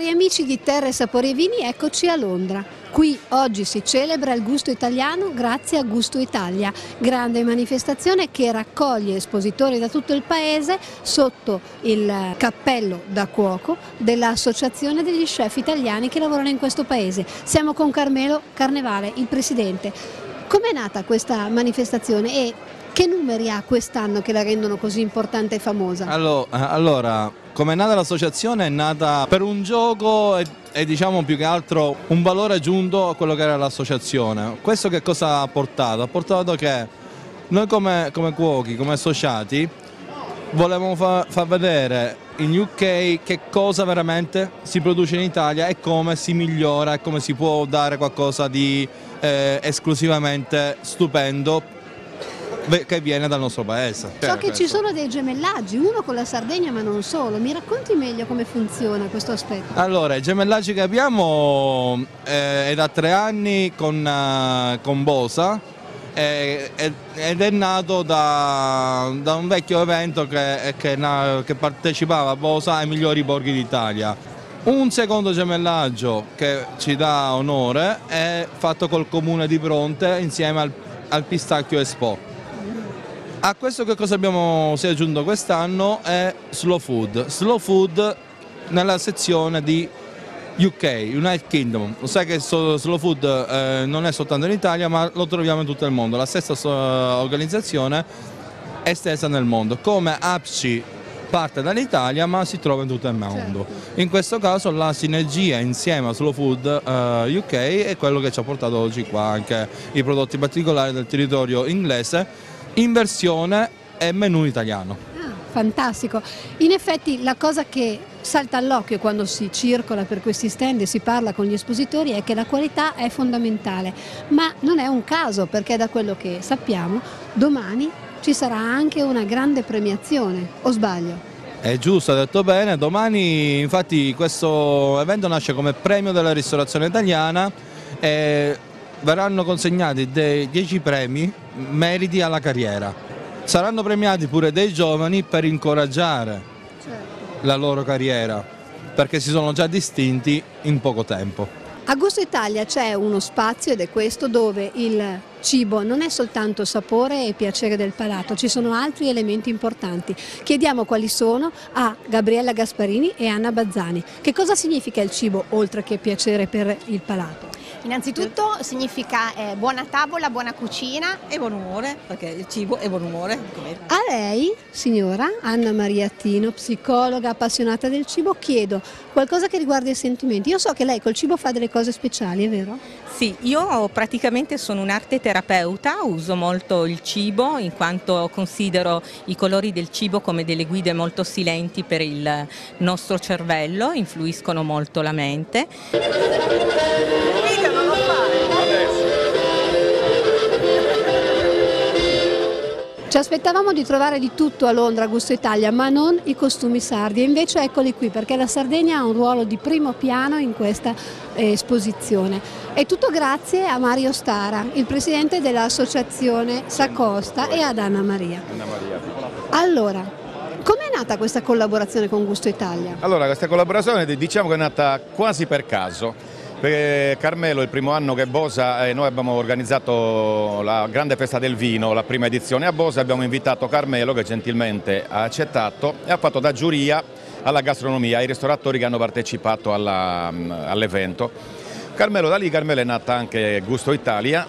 Cari amici di Terre Sapori e Vini, eccoci a Londra. Qui oggi si celebra il gusto italiano grazie a Gusto Italia, grande manifestazione che raccoglie espositori da tutto il paese sotto il cappello da cuoco dell'Associazione degli Chef Italiani che lavorano in questo paese. Siamo con Carmelo Carnevale, il presidente. Com'è nata questa manifestazione e che numeri ha quest'anno che la rendono così importante e famosa? Allora, allora come è nata l'associazione? È nata per un gioco e, e, diciamo più che altro un valore aggiunto a quello che era l'associazione. Questo che cosa ha portato? Ha portato che noi come, come cuochi, come associati, volevamo far fa vedere in UK che cosa veramente si produce in Italia e come si migliora e come si può dare qualcosa di eh, esclusivamente stupendo che viene dal nostro paese. So che ci sono dei gemellaggi, uno con la Sardegna ma non solo, mi racconti meglio come funziona questo aspetto? Allora, i gemellaggi che abbiamo eh, è da tre anni con, uh, con Bosa eh, ed è nato da, da, un vecchio evento che, che, che partecipava a Bosa ai migliori borghi d'Italia. Un secondo gemellaggio che ci dà onore è fatto col comune di Bronte insieme al, al Pistacchio Expo. A questo che cosa abbiamo si è aggiunto quest'anno è Slow Food. Slow Food nella sezione di UK, United Kingdom. Lo sai che Slow Food eh, non è soltanto in Italia ma lo troviamo in tutto il mondo. La stessa organizzazione è estesa nel mondo. Come APCI parte dall'Italia ma si trova in tutto il mondo. Certo. In questo caso la sinergia insieme a Slow Food uh, UK è quello che ci ha portato oggi qua anche i prodotti particolari del territorio inglese in versione e menù italiano. Ah, fantastico. In effetti la cosa che salta all'occhio quando si circola per questi stand e si parla con gli espositori è che la qualità è fondamentale, ma non è un caso perché da quello che sappiamo domani ci sarà anche una grande premiazione, o sbaglio? È giusto, ha detto bene, domani infatti questo evento nasce come premio della ristorazione italiana e verranno consegnati dei 10 premi meriti alla carriera. Saranno premiati pure dei giovani per incoraggiare certo. la loro carriera, perché si sono già distinti in poco tempo. A Gusto Italia c'è uno spazio ed è questo dove il cibo non è soltanto sapore e piacere del palato, ci sono altri elementi importanti. Chiediamo quali sono a Gabriella Gasparini e Anna Bazzani. Che cosa significa il cibo oltre che piacere per il palato? Innanzitutto significa eh, buona tavola, buona cucina. E buon umore, perché il cibo è buon umore. A lei, signora Anna Maria Attino, psicologa appassionata del cibo, chiedo qualcosa che riguarda i sentimenti. Io so che lei col cibo fa delle cose speciali, è vero? Sì, io praticamente sono un'arte terapeuta, uso molto il cibo in quanto considero i colori del cibo come delle guide molto silenti per il nostro cervello, influiscono molto la mente. Ci aspettavamo di trovare di tutto a Londra, Gusto Italia, ma non i costumi sardi. E invece eccoli qui, perché la Sardegna ha un ruolo di primo piano in questa eh, esposizione. E tutto grazie a Mario Stara, il presidente dell'associazione Sacosta e ad Anna Maria. Anna Maria. Allora, Com'è nata questa collaborazione con Gusto Italia? Allora, questa collaborazione diciamo che è nata quasi per caso. Per Carmelo il primo anno che Bosa, eh, noi abbiamo organizzato la grande festa del vino, la prima edizione a Bosa, abbiamo invitato Carmelo che gentilmente ha accettato e ha fatto da giuria alla gastronomia, ai ristoratori che hanno partecipato all'evento. Carmelo, da lì Carmelo è nata anche Gusto Italia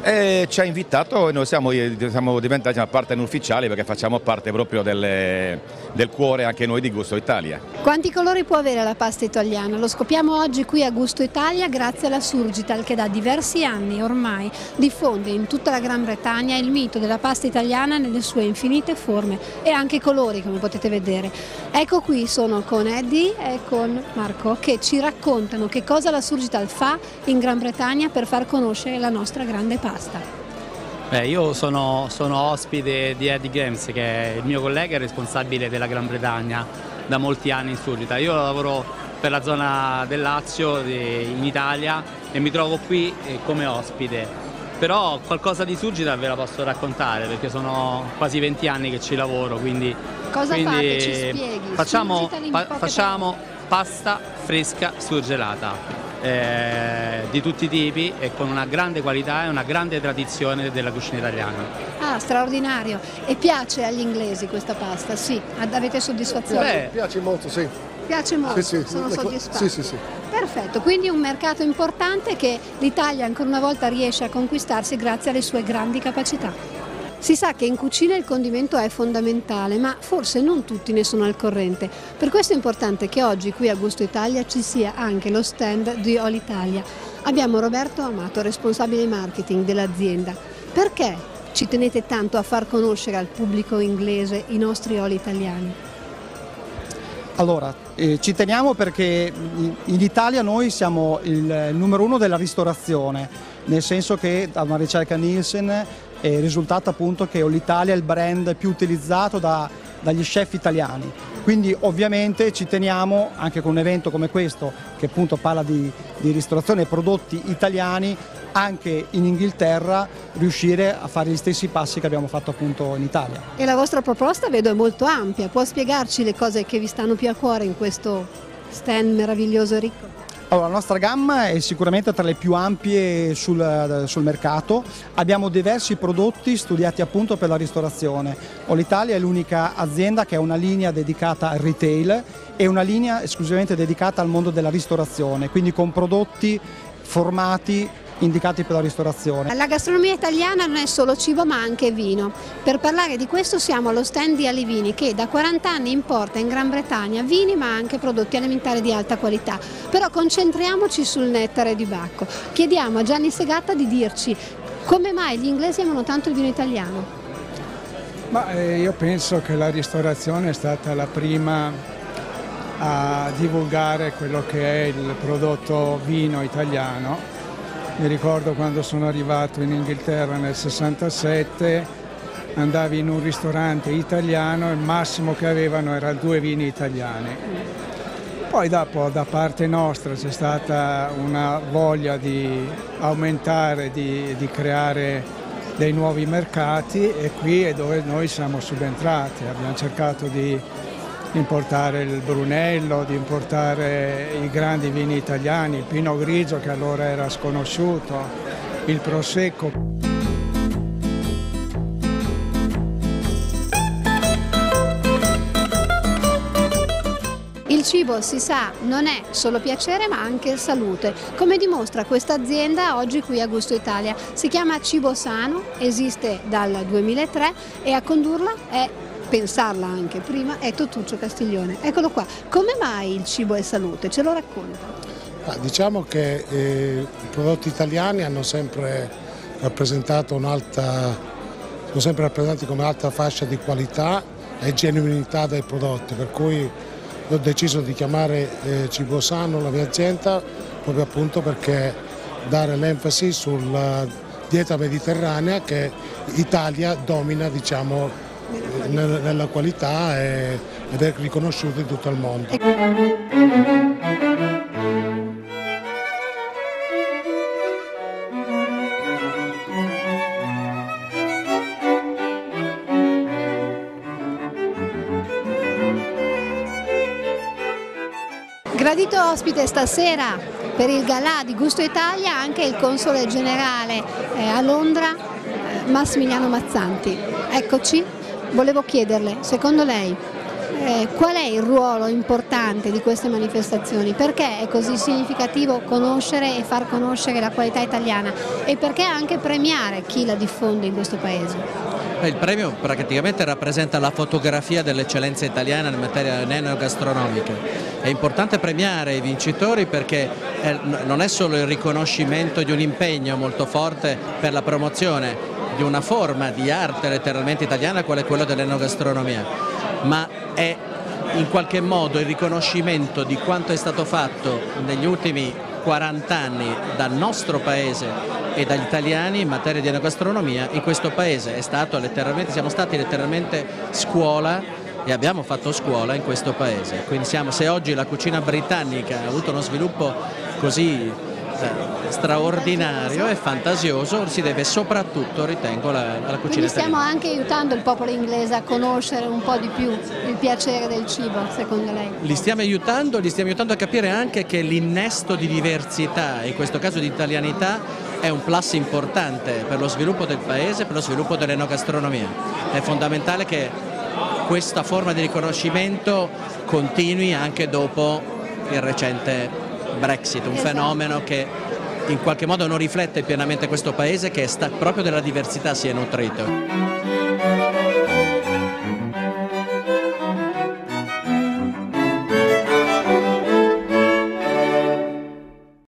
e ci ha invitato e noi siamo, siamo diventati una partner ufficiale perché facciamo parte proprio delle, del cuore anche noi di Gusto Italia. Quanti colori può avere la pasta italiana? Lo scopriamo oggi qui a Gusto Italia grazie alla Surgital che da diversi anni ormai diffonde in tutta la Gran Bretagna il mito della pasta italiana nelle sue infinite forme e anche colori come potete vedere. Ecco qui sono con Eddie e con Marco che ci raccontano che cosa la Surgital fa in Gran Bretagna per far conoscere la nostra grande pasta Beh, io sono, sono, ospite di Eddie Games che è il mio collega è responsabile della Gran Bretagna da molti anni in Surgita. Io lavoro per la zona del Lazio in Italia e mi trovo qui eh, come ospite. Però qualcosa di Surgita ve la posso raccontare perché sono quasi 20 anni che ci lavoro, quindi Cosa Quindi fate? Ci spieghi. Facciamo, pa- facciamo pasta fresca surgelata. Eh, di tutti i tipi e con una grande qualità e una grande tradizione della cucina italiana. Ah, straordinario. E piace agli inglesi questa pasta? Sì, Ad- avete soddisfazione? Beh, Piace molto, sì. Piace molto, Sì, sì. sono Le co- soddisfatti. Sì, sì, sì. Perfetto, quindi un mercato importante che l'Italia ancora una volta riesce a conquistarsi grazie alle sue grandi capacità. Si sa che in cucina il condimento è fondamentale, ma forse non tutti ne sono al corrente. Per questo è importante che oggi qui a Gusto Italia ci sia anche lo stand di All Italia. Abbiamo Roberto Amato, responsabile marketing dell'azienda. Perché ci tenete tanto a far conoscere al pubblico inglese i nostri oli italiani? Allora, eh, ci teniamo perché in- Italia noi siamo il numero uno della ristorazione, nel senso che da una ricerca Nielsen è risultato appunto che l'Italia è il brand più utilizzato da- dagli chef italiani. Quindi ovviamente ci teniamo anche con un evento come questo che appunto parla di, di ristorazione e prodotti italiani anche in Inghilterra riuscire a fare gli stessi passi che abbiamo fatto appunto in Italia. E la vostra proposta vedo è molto ampia, può spiegarci le cose che vi stanno più a cuore in questo stand meraviglioso e ricco? Allora, la nostra gamma è sicuramente tra le più ampie sul, sul mercato, abbiamo diversi prodotti studiati appunto per la ristorazione. L'Italia è l'unica azienda che ha una linea dedicata al retail e una linea esclusivamente dedicata al mondo della ristorazione, quindi con prodotti formati indicati per la ristorazione. La gastronomia italiana non è solo cibo ma anche vino. Per parlare di questo siamo allo stand di Alivini che da 40 anni importa in Gran Bretagna vini ma anche prodotti alimentari di alta qualità. Però concentriamoci sul nettare di Bacco. Chiediamo a Gianni Segatta di dirci come mai gli inglesi amano tanto il vino italiano. Ma eh, io penso che la ristorazione è stata la prima a divulgare quello che è il prodotto vino italiano. Mi ricordo quando sono arrivato in Inghilterra nel 67, andavi in un ristorante italiano e il massimo che avevano erano due vini italiani. Poi dopo da parte nostra c'è stata una voglia di aumentare, di, di creare dei nuovi mercati e qui è dove noi siamo subentrati. Abbiamo cercato di importare il Brunello, di importare i grandi vini italiani, il Pinot Grigio che allora era sconosciuto, il Prosecco. Il cibo, si sa, non è solo piacere ma anche salute, come dimostra questa azienda oggi qui a Gusto Italia. Si chiama Cibo Sano, esiste dal 2003 e a condurla è pensarla anche prima è Totuccio Castiglione. Eccolo qua. Come mai il cibo è salute? Ce lo racconta? Ah, diciamo che eh, i prodotti italiani hanno sempre rappresentato un'alta, sono sempre rappresentati come un'alta fascia di qualità e genuinità dei prodotti, per cui ho deciso di chiamare eh, Cibo Sano la mia azienda proprio appunto perché dare l'enfasi sulla dieta mediterranea che Italia domina diciamo, nella, nella qualità e, ed è riconosciuta in tutto il mondo. Gradito ospite stasera per il galà di Gusto Italia anche il console generale eh, a Londra eh, Massimiliano Mazzanti. Eccoci, volevo chiederle, secondo lei eh, qual è il ruolo importante di queste manifestazioni? Perché è così significativo conoscere e far conoscere la qualità italiana e perché anche premiare chi la diffonde in questo paese? Il premio praticamente rappresenta la fotografia dell'eccellenza italiana in materia enogastronomica. È importante premiare i vincitori perché eh, non è solo il riconoscimento di un impegno molto forte per la promozione di una forma di arte letteralmente italiana quale è quella dell'enogastronomia, ma è in qualche modo il riconoscimento di quanto è stato fatto negli ultimi 40 anni dal nostro paese e dagli italiani in materia di enogastronomia in questo paese. siamo stati letteralmente scuola e abbiamo fatto scuola in questo paese. Quindi siamo, se oggi la cucina britannica ha avuto uno sviluppo così straordinario e fantasioso si deve soprattutto, ritengo, alla, alla cucina Quindi stiamo italiana. anche aiutando il popolo inglese a conoscere un po' di più il piacere del cibo, secondo lei? Li stiamo aiutando, li stiamo aiutando a capire anche che l'innesto di diversità, in questo caso di italianità, è un plus importante per lo sviluppo del paese, per lo sviluppo dell'enogastronomia. È fondamentale che questa forma di riconoscimento continui anche dopo il recente Brexit, un fenomeno che in qualche modo non riflette pienamente questo paese che sta, proprio della diversità si è nutrito.